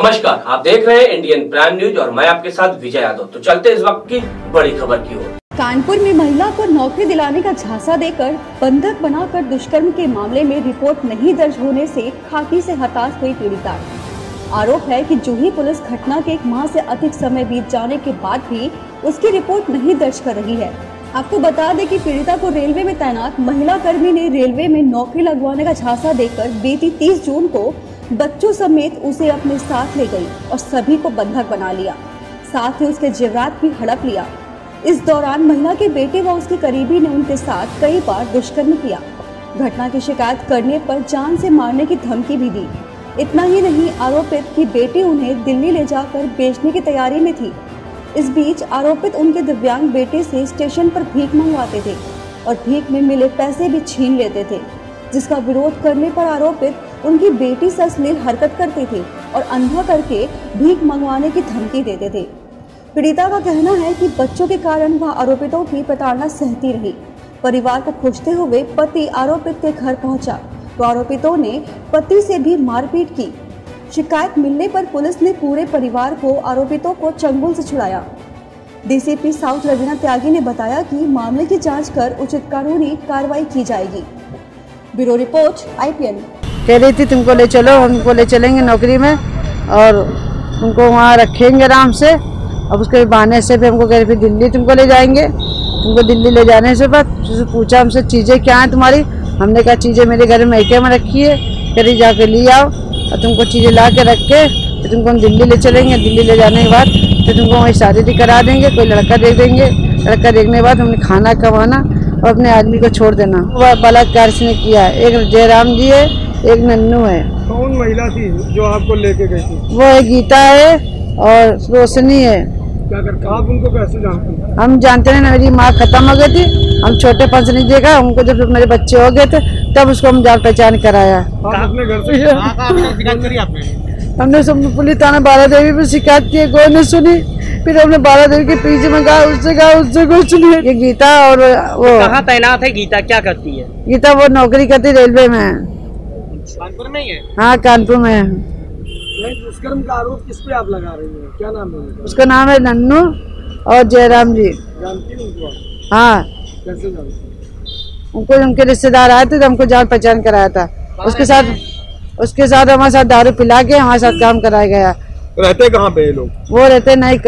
नमस्कार, आप देख रहे हैं इंडियन प्राइम न्यूज़ और मैं आपके साथ विजय यादव। तो चलते इस वक्त की बड़ी खबर की ओर। कानपुर में महिला को नौकरी दिलाने का झांसा देकर बंधक बनाकर दुष्कर्म के मामले में रिपोर्ट नहीं दर्ज होने से खाकी से हताश हुई पीड़िता आरोप है कि जूही पुलिस घटना के एक माह से अधिक समय बीत जाने के बाद भी उसकी रिपोर्ट नहीं दर्ज कर रही है। आपको बता दें कि पीड़िता को रेलवे में तैनात महिला कर्मी ने रेलवे में नौकरी लगवाने का झांसा देकर बीती 30 जून को बच्चों समेत उसे अपने साथ ले गई और सभी को बंधक बना लिया। साथ ही उसके जेवरात भी हड़प लिया। इस दौरान महिला के बेटे व उसके करीबी ने उनके साथ कई बार दुष्कर्म किया। घटना की शिकायत करने पर जान से मारने की धमकी भी दी। इतना ही नहीं, आरोपित की बेटी उन्हें दिल्ली ले जाकर बेचने की तैयारी में थी। इस बीच आरोपित उनके दिव्यांग बेटे से स्टेशन पर भीख मंगवाते थे और भीख में मिले पैसे भी छीन लेते थे, जिसका विरोध करने पर आरोपित उनकी बेटी से अश्लील हरकत करते थे और अंधा करके भीख मंगवाने की धमकी देते थे। पीड़िता का कहना है कि बच्चों के कारण वह आरोपितों की प्रताड़ना सहती रही। परिवार को खोजते हुए पति आरोपित के घर पहुँचा तो आरोपितों ने पति से भी मारपीट की। शिकायत मिलने पर पुलिस ने पूरे परिवार को आरोपितों को चंगुल से छुड़ाया। डीसीपी साउथ रवीना त्यागी ने बताया कि मामले की जाँच कर उचित कानूनी कार्रवाई की जाएगी। Bureau report, IPN. कह रही थी, तुमको ले चलो हमको ले चलेंगे नौकरी में और तुमको वहाँ रखेंगे आराम से। अब उसके बहाने से भी हमको कह रही थी, दिल्ली तुमको ले जाएँगे। तुमको दिल्ली ले जाने से बाद पूछा हमसे, चीज़ें क्या हैं तुम्हारी? हमने कहा, चीज़ें मेरे घर में एक में रखी है। कह रही, जाके ले आओ। और तुमको चीज़ें ला के रख के तो तुमको हम दिल्ली ले चलेंगे। दिल्ली ले जाने के बाद फिर तुमको वहीं शादी करा देंगे, कोई लड़का देख देंगे। लड़का देखने के बाद हमने खाना कमाना और अपने आदमी को छोड़ देना। वह बलात्कार से किया। एक जयराम जी है एक नन्नू है। कौन महिला थी जो आपको लेके गई थी? वो है गीता है और रोशनी है। क्या करते आप उनको कैसे जानते हैं? हम जानते हैं ना मेरी माँ खत्म हो गई थी। हम छोटे पंच नहीं देखा। उनको जब मेरे बच्चे हो गए थे तब उसको हम जान पहचान कराया। अपने घर से? शिकायत करी आपने? हमने सब पुलिस थाना बारा देवी पे शिकायत की कोई नहीं सुनी। फिर हमने बारा देवी के पीछे में कहा उससे कहा उससे कुछ नहीं। ये गीता और वो कहाँ तैनात है गीता? क्या करती है? गीता वो नौकरी करती रेलवे में। है कानपुर में ही है? हाँ कानपुर में है। दुष्कर्म का आरोप किस पे आप लगा रही हैं? क्या नाम है उनका? उसका नाम है नन्नू और जयराम जी। जानती उनको हाँ। कैसे जानती उनको उनके रिश्तेदार आए थे तो हमको जान पहचान कराया था। उसके साथ उसके साथ हमारे साथ दारू पिला के हमारे साथ काम कराया गया। रहते कहाँ पे लोग? वो रहते नहीं